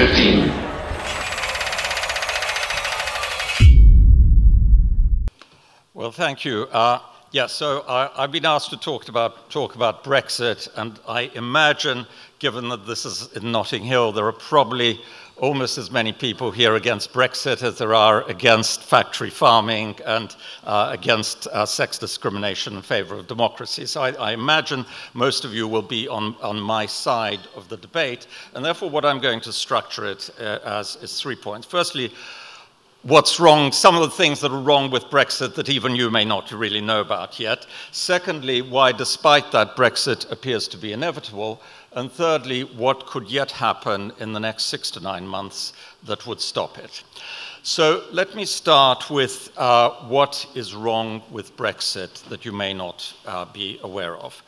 15. Well, thank you. Uh, yeah, so I, have been asked to talk about, talk about Brexit, and I imagine, given that this is in Notting Hill, there are probably almost as many people here against Brexit as there are against factory farming and uh, against uh, sex discrimination in favor of democracy. So I, I, imagine most of you will be on, on my side of the debate, and therefore what I'm going to structure it uh, as is three points. Firstly, what's wrong, some of the things that are wrong with Brexit that even you may not really know about yet. Secondly, why, despite that, Brexit appears to be inevitable. And thirdly, what could yet happen in the next six to nine months that would stop it. So let me start with uh, what is wrong with Brexit that you may not uh, be aware of.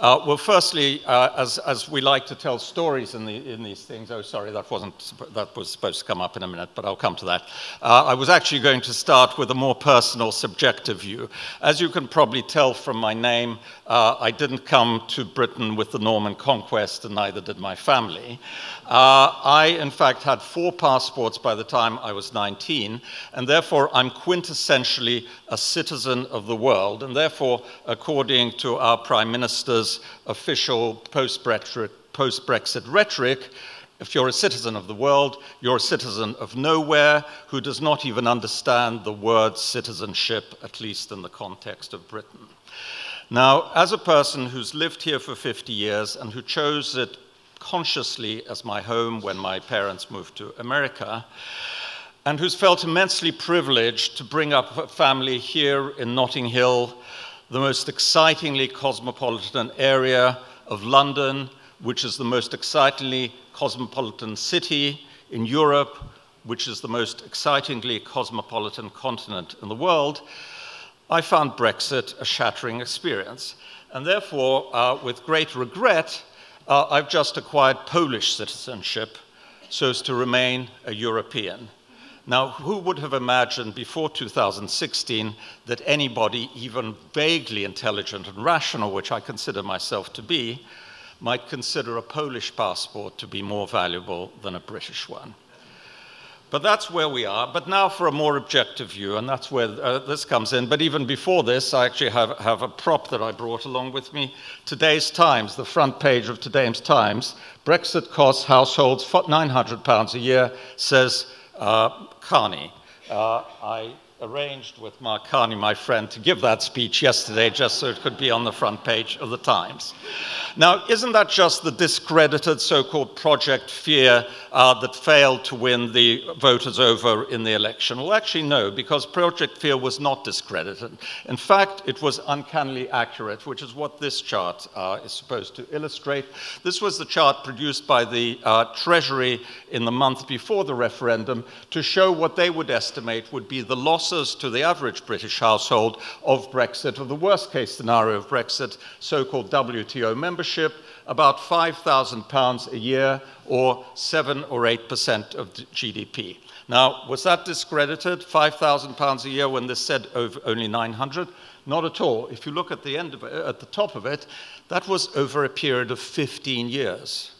Uh, well, firstly, uh, as, as, we like to tell stories in, the, in, these things, oh, sorry, that wasn't, that was supposed to come up in a minute, but I'll come to that. Uh, I was actually going to start with a more personal, subjective view. As you can probably tell from my name, uh, I didn't come to Britain with the Norman conquest, and neither did my family. Uh, I, in fact, had four passports by the time I was 19, and therefore I'm quintessentially a citizen of the world, and therefore, according to our Prime Minister's official post-Brexit, post-Brexit rhetoric, if you're a citizen of the world, you're a citizen of nowhere who does not even understand the word citizenship, at least in the context of Britain. Now, as a person who's lived here for 50 years and who chose it consciously as my home when my parents moved to America, and who's felt immensely privileged to bring up a family here in Notting Hill the most excitingly cosmopolitan area of London, which is the most excitingly cosmopolitan city in Europe, which is the most excitingly cosmopolitan continent in the world, I found Brexit a shattering experience. And therefore, uh, with great regret, uh, I've just acquired Polish citizenship so as to remain a European. Now, who would have imagined before 2016 that anybody, even vaguely intelligent and rational, which I consider myself to be, might consider a Polish passport to be more valuable than a British one? But that's where we are. But now for a more objective view, and that's where uh, this comes in. But even before this, I actually have, have a prop that I brought along with me. Today's Times, the front page of today's Times, Brexit costs households £900 a year, says Carney. Uh, I arranged with Mark Carney, my friend, to give that speech yesterday just so it could be on the front page of the Times. Now, isn't that just the discredited so called Project Fear uh, that failed to win the voters over in the election? Well, actually, no, because Project Fear was not discredited. In fact, it was uncannily accurate, which is what this chart uh, is supposed to illustrate. This was the chart produced by the uh, Treasury in the month before the referendum to show what they would estimate would be the losses to the average British household of Brexit, or the worst case scenario of Brexit, so called WTO membership, about £5,000 a year or 7 or 8% of GDP. Now, was that discredited, £5,000 a year when this said only 900? Not at all. If you look at the end of it, at the top of it, that was over a period of 15 years.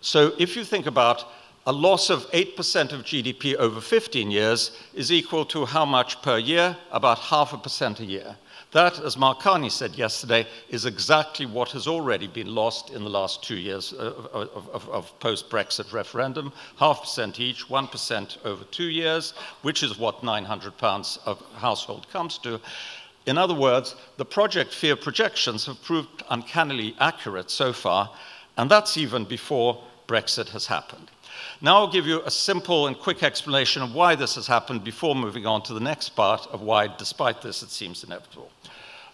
So if you think about a loss of 8% of GDP over 15 years is equal to how much per year? About half a percent a year. That, as Mark Carney said yesterday, is exactly what has already been lost in the last two years uh, of, of, of, of post-Brexit referendum, half percent each, 1% over two years, which is what 900 pounds of household comes to. In other words, the Project Fear projections have proved uncannily accurate so far, and that's even before Brexit has happened. Now I'll give you a simple and quick explanation of why this has happened before moving on to the next part of why, despite this, it seems inevitable.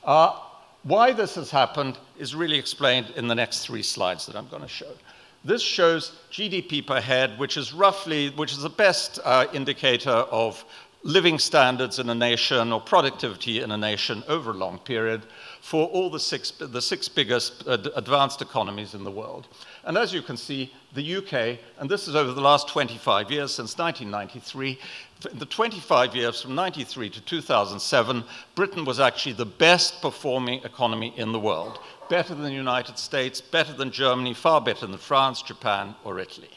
Uh, why this has happened is really explained in the next three slides that I'm going to show. This shows GDP per head, which is roughly, which is the best uh, indicator of living standards in a nation or productivity in a nation over a long period for all the six, the six biggest advanced economies in the world. And as you can see, the UK, and this is over the last 25 years, since 1993, in the 25 years from 93 to 2007, Britain was actually the best performing economy in the world. Better than the United States, better than Germany, far better than France, Japan, or Italy.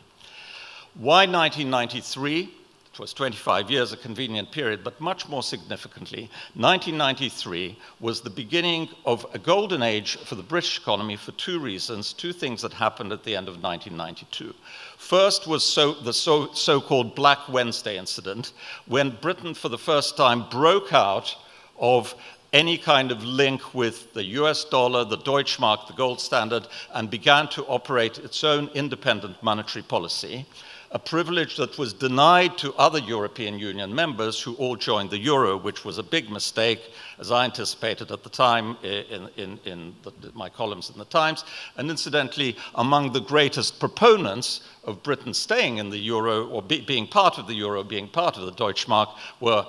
Why 1993? Was 25 years, a convenient period, but much more significantly, 1993 was the beginning of a golden age for the British economy for two reasons, two things that happened at the end of 1992. First was so, the so, so-called Black Wednesday incident, when Britain for the first time broke out of any kind of link with the US dollar, the Deutschmark, the gold standard, and began to operate its own independent monetary policy a privilege that was denied to other European Union members who all joined the euro, which was a big mistake, as I anticipated at the time eh, in, in, in the, my columns in the Times. And incidentally, among the greatest proponents of Britain staying in the euro or be, being part of the euro, being part of the Deutschmark, were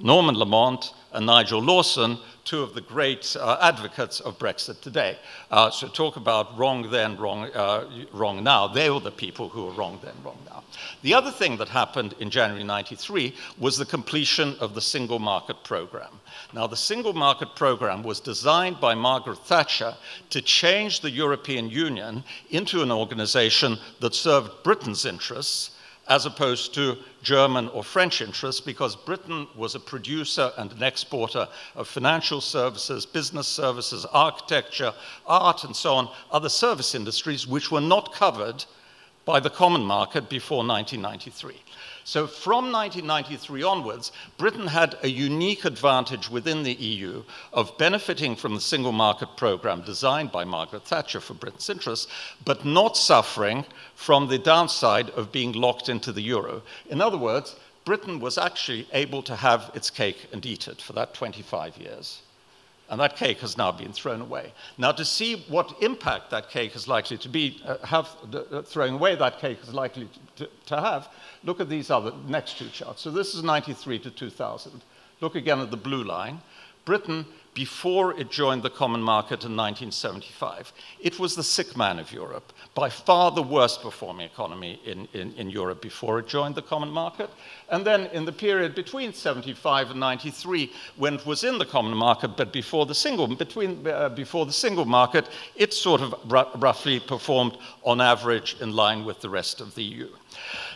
Norman Lamont and Nigel Lawson, two of the great uh, advocates of Brexit today. Uh, so talk about wrong then, wrong, uh, wrong now. They were the people who were wrong then, wrong now. The other thing that happened in January 93 was the completion of the single market program. Now, the single market program was designed by Margaret Thatcher to change the European Union into an organization that served Britain's interests as opposed to German or French interests, because Britain was a producer and an exporter of financial services, business services, architecture, art, and so on, other service industries which were not covered by the common market before 1993. So from 1993 onwards, Britain had a unique advantage within the EU of benefiting from the single market program designed by Margaret Thatcher for Britain's interests, but not suffering from the downside of being locked into the euro. In other words, Britain was actually able to have its cake and eat it for that 25 years. And that cake has now been thrown away. Now, to see what impact that cake is likely to be, uh, have, uh, throwing away that cake is likely to, to have, look at these other next two charts. So this is 93 to 2000. Look again at the blue line. Britain, before it joined the common market in 1975, it was the sick man of Europe, by far the worst performing economy in, in, in Europe before it joined the common market. And then in the period between 75 and 93, when it was in the common market, but before the single, between, uh, before the single market, it sort of roughly performed on average in line with the rest of the EU.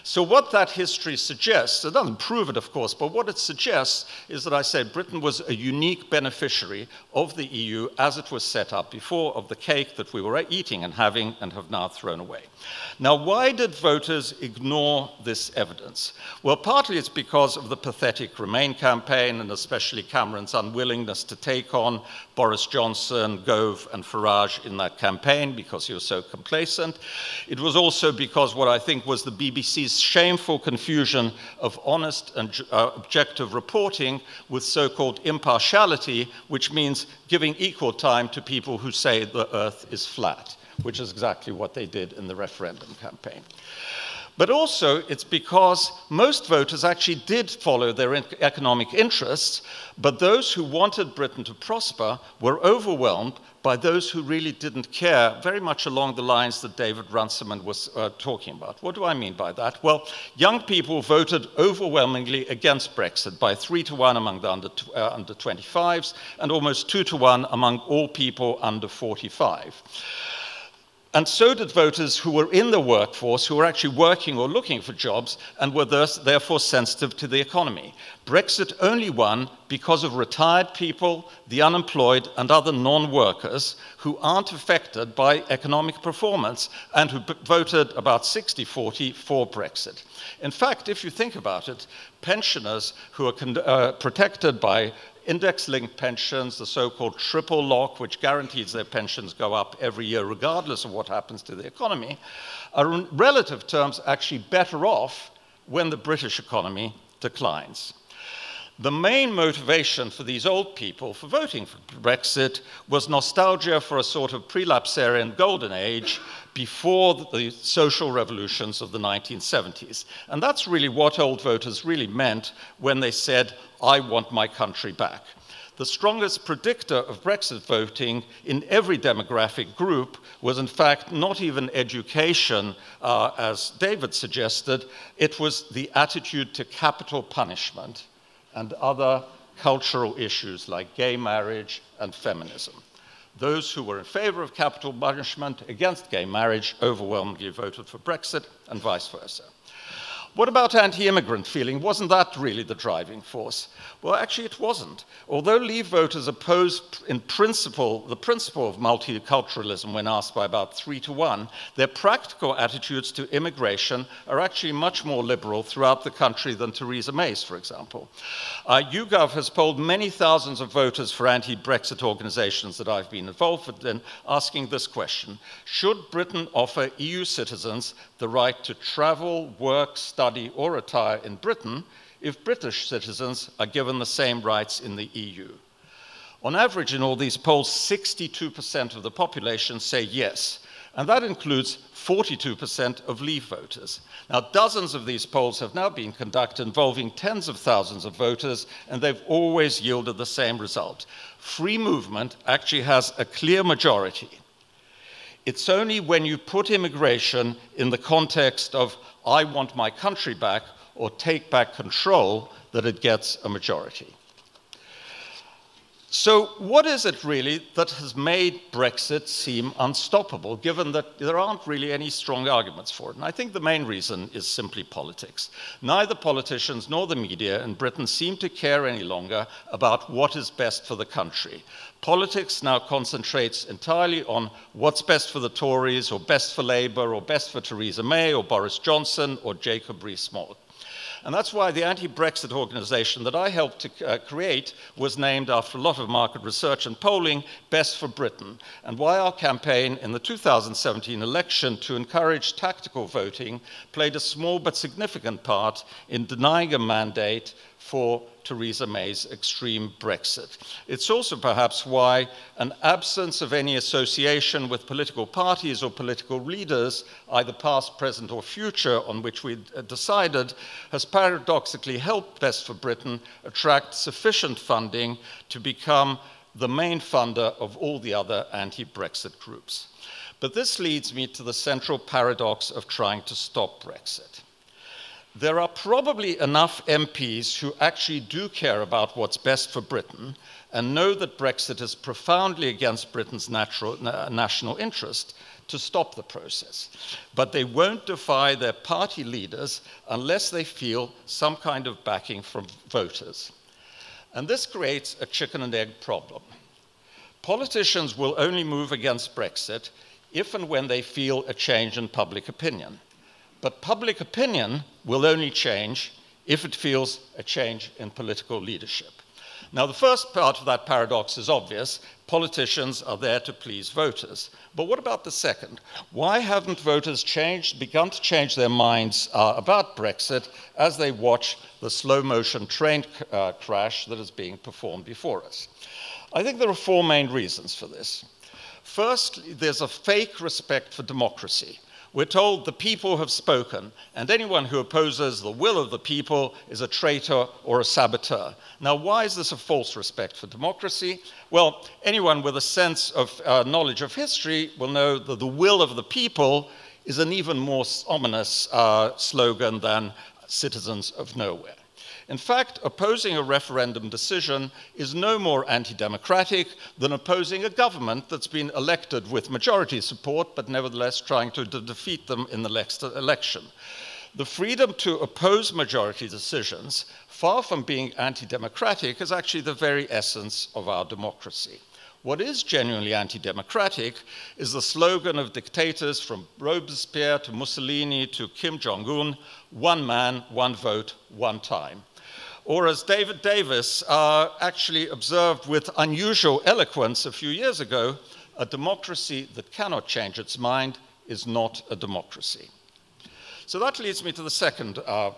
So what that history suggests, it doesn't prove it, of course, but what it suggests is that I say Britain was a unique beneficiary of the EU as it was set up before, of the cake that we were eating and having and have now thrown away. Now, why did voters ignore this evidence? Well, partly it's because of the pathetic Remain campaign and especially Cameron's unwillingness to take on Boris Johnson, Gove, and Farage in that campaign because he was so complacent. It was also because what I think was the BBC's shameful confusion of honest and uh, objective reporting with so called impartiality, which means giving equal time to people who say the earth is flat, which is exactly what they did in the referendum campaign. But also, it's because most voters actually did follow their economic interests, but those who wanted Britain to prosper were overwhelmed by those who really didn't care, very much along the lines that David Runciman was uh, talking about. What do I mean by that? Well, young people voted overwhelmingly against Brexit by three to one among the under, uh, under 25s and almost two to one among all people under 45. And so did voters who were in the workforce, who were actually working or looking for jobs, and were thus, therefore sensitive to the economy. Brexit only won because of retired people, the unemployed, and other non workers who aren't affected by economic performance and who voted about 60 40 for Brexit. In fact, if you think about it, pensioners who are uh, protected by index linked pensions, the so called triple lock, which guarantees their pensions go up every year, regardless of what happens to the economy, are in relative terms actually better off when the British economy declines. The main motivation for these old people for voting for Brexit was nostalgia for a sort of prelapsarian golden age before the social revolutions of the 1970s. And that's really what old voters really meant when they said, I want my country back. The strongest predictor of Brexit voting in every demographic group was, in fact, not even education, uh, as David suggested, it was the attitude to capital punishment and other cultural issues like gay marriage and feminism. Those who were in favor of capital punishment against gay marriage overwhelmingly voted for Brexit, and vice versa. What about anti immigrant feeling? Wasn't that really the driving force? Well, actually, it wasn't. Although Leave voters opposed, in principle, the principle of multiculturalism when asked by about three to one, their practical attitudes to immigration are actually much more liberal throughout the country than Theresa May's, for example. Uh, YouGov has polled many thousands of voters for anti Brexit organizations that I've been involved in, asking this question Should Britain offer EU citizens the right to travel, work, study, or retire in Britain if British citizens are given the same rights in the EU. On average, in all these polls, 62% of the population say yes, and that includes 42% of Leave voters. Now, dozens of these polls have now been conducted involving tens of thousands of voters, and they've always yielded the same result. Free movement actually has a clear majority. It's only when you put immigration in the context of, I want my country back or take back control that it gets a majority. So, what is it really that has made Brexit seem unstoppable, given that there aren't really any strong arguments for it? And I think the main reason is simply politics. Neither politicians nor the media in Britain seem to care any longer about what is best for the country. Politics now concentrates entirely on what's best for the Tories, or best for Labour, or best for Theresa May, or Boris Johnson, or Jacob Rees-Mogg. And that's why the anti Brexit organization that I helped to uh, create was named, after a lot of market research and polling, Best for Britain, and why our campaign in the 2017 election to encourage tactical voting played a small but significant part in denying a mandate for Theresa May's extreme Brexit. It's also perhaps why an absence of any association with political parties or political leaders, either past, present, or future, on which we uh, decided, has paradoxically helped Best for Britain attract sufficient funding to become the main funder of all the other anti Brexit groups. But this leads me to the central paradox of trying to stop Brexit there are probably enough MPs who actually do care about what's best for Britain and know that Brexit is profoundly against Britain's natural, national interest to stop the process. But they won't defy their party leaders unless they feel some kind of backing from voters. And this creates a chicken and egg problem. Politicians will only move against Brexit if and when they feel a change in public opinion. But public opinion will only change if it feels a change in political leadership. Now, the first part of that paradox is obvious. Politicians are there to please voters. But what about the second? Why haven't voters changed, begun to change their minds uh, about Brexit as they watch the slow motion train uh, crash that is being performed before us? I think there are four main reasons for this. First, there's a fake respect for democracy. We're told the people have spoken, and anyone who opposes the will of the people is a traitor or a saboteur. Now, why is this a false respect for democracy? Well, anyone with a sense of uh, knowledge of history will know that the will of the people is an even more ominous uh, slogan than citizens of nowhere. In fact, opposing a referendum decision is no more anti democratic than opposing a government that's been elected with majority support, but nevertheless trying to de defeat them in the next election. The freedom to oppose majority decisions, far from being anti democratic, is actually the very essence of our democracy. What is genuinely anti democratic is the slogan of dictators from Robespierre to Mussolini to Kim Jong un one man, one vote, one time or as David Davis uh, actually observed with unusual eloquence a few years ago, a democracy that cannot change its mind is not a democracy. So that leads me to the second uh,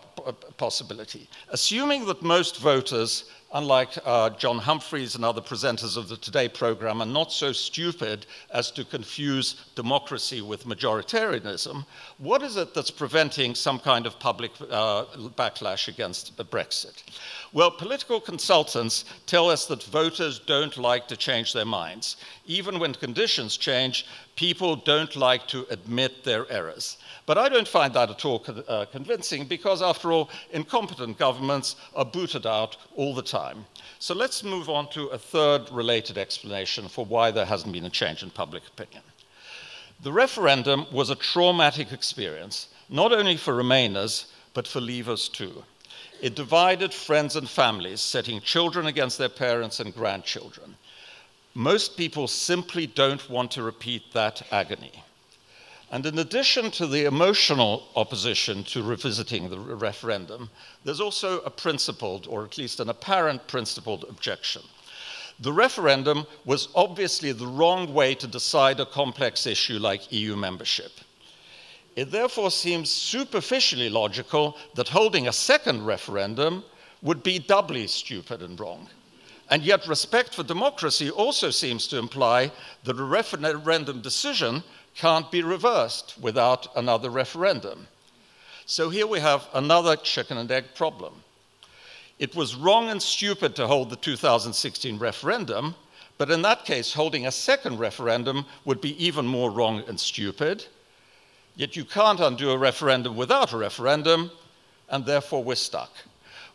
possibility. Assuming that most voters unlike uh, John Humphrys and other presenters of the Today program, are not so stupid as to confuse democracy with majoritarianism, what is it that's preventing some kind of public uh, backlash against Brexit? Well, political consultants tell us that voters don't like to change their minds. Even when conditions change, People don't like to admit their errors. But I don't find that at all uh, convincing because, after all, incompetent governments are booted out all the time. So let's move on to a third related explanation for why there hasn't been a change in public opinion. The referendum was a traumatic experience, not only for Remainers, but for Leavers too. It divided friends and families, setting children against their parents and grandchildren. Most people simply don't want to repeat that agony. And in addition to the emotional opposition to revisiting the referendum, there's also a principled, or at least an apparent principled objection. The referendum was obviously the wrong way to decide a complex issue like EU membership. It therefore seems superficially logical that holding a second referendum would be doubly stupid and wrong. And yet, respect for democracy also seems to imply that a referendum decision can't be reversed without another referendum. So here we have another chicken and egg problem. It was wrong and stupid to hold the 2016 referendum, but in that case, holding a second referendum would be even more wrong and stupid. Yet you can't undo a referendum without a referendum, and therefore we're stuck.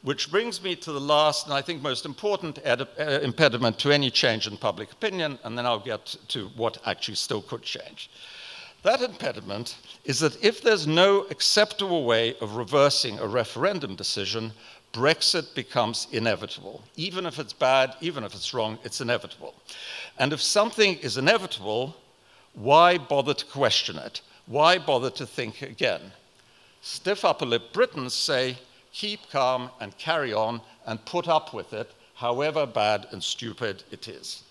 Which brings me to the last and I think most important uh, impediment to any change in public opinion, and then I'll get to what actually still could change. That impediment is that if there's no acceptable way of reversing a referendum decision, Brexit becomes inevitable. Even if it's bad, even if it's wrong, it's inevitable. And if something is inevitable, why bother to question it? Why bother to think again? Stiff upper lip Britons say, keep calm and carry on and put up with it, however bad and stupid it is.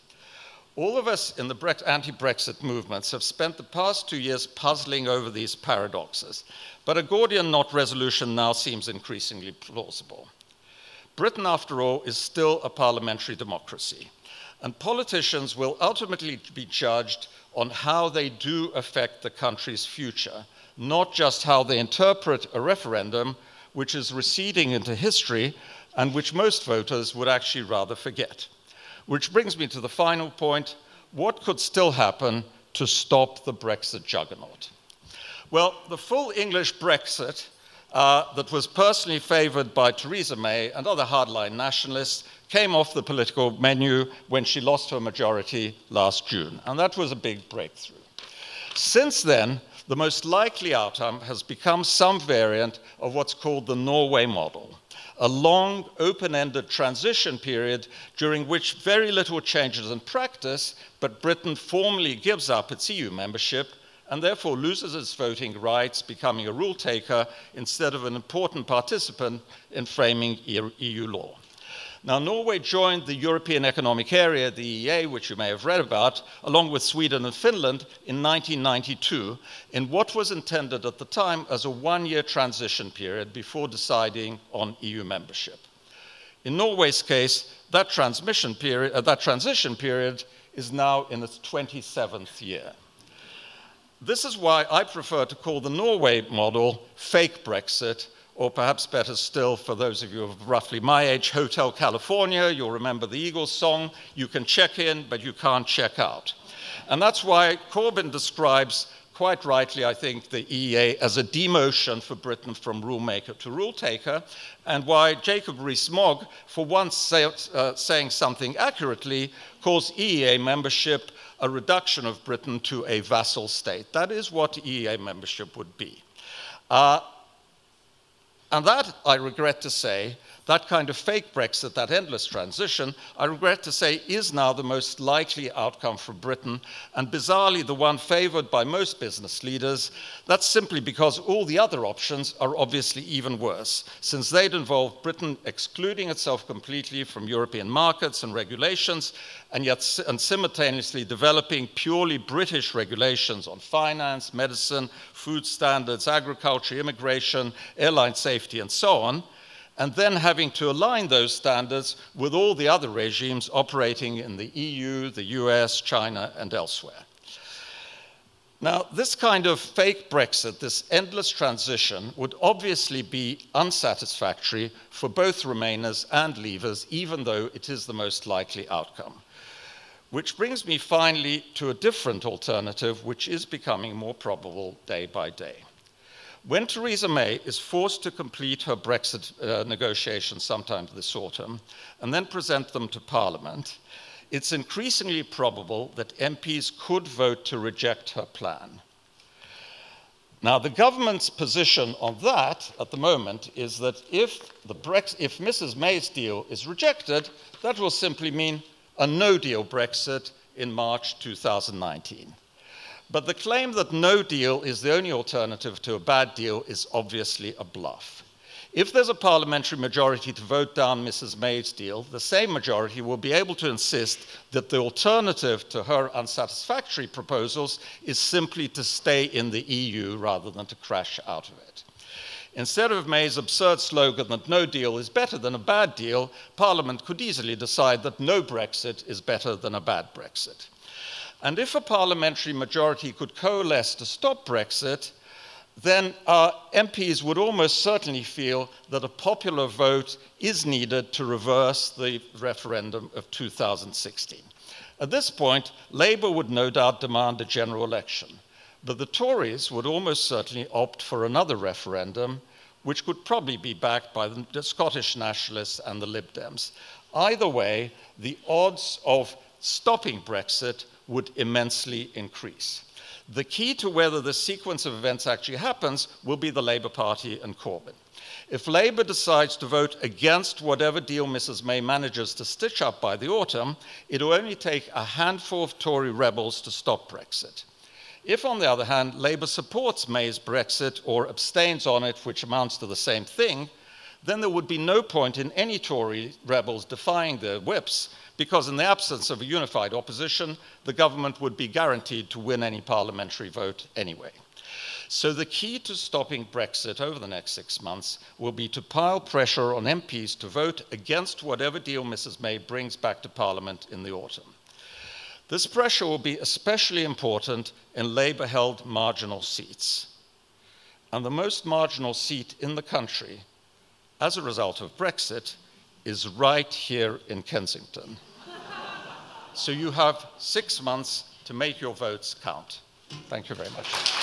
All of us in the anti Brexit movements have spent the past two years puzzling over these paradoxes, but a Gordian knot resolution now seems increasingly plausible. Britain, after all, is still a parliamentary democracy, and politicians will ultimately be judged on how they do affect the country's future, not just how they interpret a referendum which is receding into history and which most voters would actually rather forget. Which brings me to the final point what could still happen to stop the Brexit juggernaut? Well, the full English Brexit uh, that was personally favored by Theresa May and other hardline nationalists came off the political menu when she lost her majority last June, and that was a big breakthrough. Since then, the most likely outcome has become some variant of what's called the Norway model, a long, open ended transition period during which very little changes in practice, but Britain formally gives up its EU membership and therefore loses its voting rights, becoming a rule taker instead of an important participant in framing EU law. Now, Norway joined the European Economic Area, the EEA, which you may have read about, along with Sweden and Finland in 1992, in what was intended at the time as a one year transition period before deciding on EU membership. In Norway's case, that, period, uh, that transition period is now in its 27th year. This is why I prefer to call the Norway model fake Brexit or perhaps better still, for those of you of roughly my age, Hotel California, you'll remember the Eagles song, you can check in, but you can't check out. And that's why Corbyn describes, quite rightly, I think, the EEA as a demotion for Britain from rulemaker to rule taker, and why Jacob Rees-Mogg, for once say, uh, saying something accurately, calls EEA membership a reduction of Britain to a vassal state. That is what EEA membership would be. Uh, and that, I regret to say, that kind of fake Brexit, that endless transition, I regret to say, is now the most likely outcome for Britain, and bizarrely the one favored by most business leaders. That's simply because all the other options are obviously even worse, since they'd involve Britain excluding itself completely from European markets and regulations, and yet and simultaneously developing purely British regulations on finance, medicine, food standards, agriculture, immigration, airline safety, and so on and then having to align those standards with all the other regimes operating in the EU, the US, China, and elsewhere. Now, this kind of fake Brexit, this endless transition, would obviously be unsatisfactory for both Remainers and Leavers, even though it is the most likely outcome. Which brings me finally to a different alternative, which is becoming more probable day by day. When Theresa May is forced to complete her Brexit uh, negotiations sometime this autumn and then present them to Parliament, it's increasingly probable that MPs could vote to reject her plan. Now, the government's position on that at the moment is that if, if Mrs. May's deal is rejected, that will simply mean a no deal Brexit in March 2019. But the claim that no deal is the only alternative to a bad deal is obviously a bluff. If there's a parliamentary majority to vote down Mrs. May's deal, the same majority will be able to insist that the alternative to her unsatisfactory proposals is simply to stay in the EU rather than to crash out of it. Instead of May's absurd slogan that no deal is better than a bad deal, Parliament could easily decide that no Brexit is better than a bad Brexit. And if a parliamentary majority could coalesce to stop Brexit, then our MPs would almost certainly feel that a popular vote is needed to reverse the referendum of 2016. At this point, Labour would no doubt demand a general election, but the Tories would almost certainly opt for another referendum, which could probably be backed by the Scottish nationalists and the Lib Dems. Either way, the odds of stopping Brexit would immensely increase. The key to whether the sequence of events actually happens will be the Labour Party and Corbyn. If Labour decides to vote against whatever deal Mrs. May manages to stitch up by the autumn, it will only take a handful of Tory rebels to stop Brexit. If, on the other hand, Labour supports May's Brexit or abstains on it, which amounts to the same thing, then there would be no point in any Tory rebels defying their whips because in the absence of a unified opposition, the government would be guaranteed to win any parliamentary vote anyway. So the key to stopping Brexit over the next six months will be to pile pressure on MPs to vote against whatever deal Mrs. May brings back to Parliament in the autumn. This pressure will be especially important in Labour held marginal seats. And the most marginal seat in the country, as a result of Brexit, is right here in Kensington. So you have six months to make your votes count. Thank you very much.